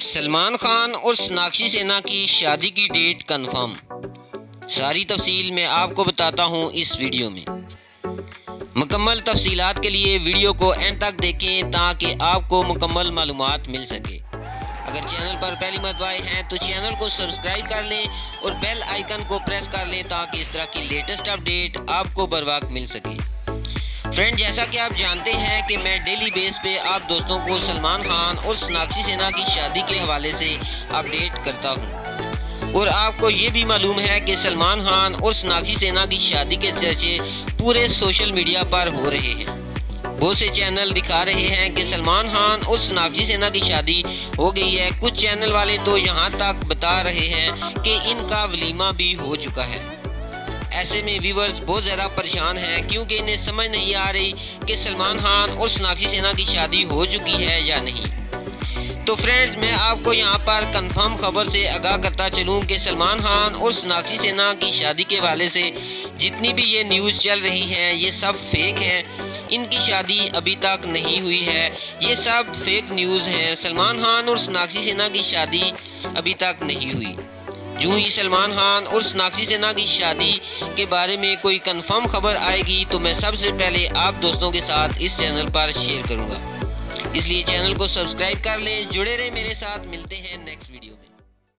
सलमान खान और सोनाक्षी सेना की शादी की डेट कंफर्म। सारी तफसील मैं आपको बताता हूँ इस वीडियो में। मुकम्मल तफसीलात के लिए वीडियो को एंड तक देखें ताकि आपको मुकम्मल मालूम मिल सके। अगर चैनल पर पहली मरतबा आए हैं तो चैनल को सब्सक्राइब कर लें और बेल आइकन को प्रेस कर लें ताकि इस तरह की लेटेस्ट अपडेट आपको बर मिल सके। फ्रेंड जैसा कि आप जानते हैं कि मैं डेली बेस पे आप दोस्तों को सलमान खान और सोनाक्षी सिन्हा की शादी के हवाले से अपडेट करता हूँ। और आपको ये भी मालूम है कि सलमान खान और सोनाक्षी सिन्हा की शादी के चर्चे पूरे सोशल मीडिया पर हो रहे हैं। बहुत से चैनल दिखा रहे हैं कि सलमान खान और सोनाक्षी सिन्हा की शादी हो गई है। कुछ चैनल वाले तो यहाँ तक बता रहे हैं कि इनका वलीमा भी हो चुका है। ऐसे में व्यूवर्स बहुत ज़्यादा परेशान हैं क्योंकि इन्हें समझ नहीं आ रही कि सलमान खान और सोनाक्षी सिन्हा की शादी हो चुकी है या नहीं। तो फ्रेंड्स मैं आपको यहाँ पर कंफर्म खबर से आगाह करता चलूँ कि सलमान खान और सोनाक्षी सिन्हा की शादी के वाले से जितनी भी ये न्यूज़ चल रही हैं, ये सब फेक है। इनकी शादी अभी तक नहीं हुई है। ये सब फेक न्यूज़ हैं। सलमान खान और सोनाक्षी सिन्हा की शादी अभी तक नहीं हुई। यूँ ही सलमान खान और सोनाक्षी सिन्हा की शादी के बारे में कोई कंफर्म खबर आएगी तो मैं सबसे पहले आप दोस्तों के साथ इस चैनल पर शेयर करूँगा। इसलिए चैनल को सब्सक्राइब कर लें, जुड़े रहे मेरे साथ, मिलते हैं नेक्स्ट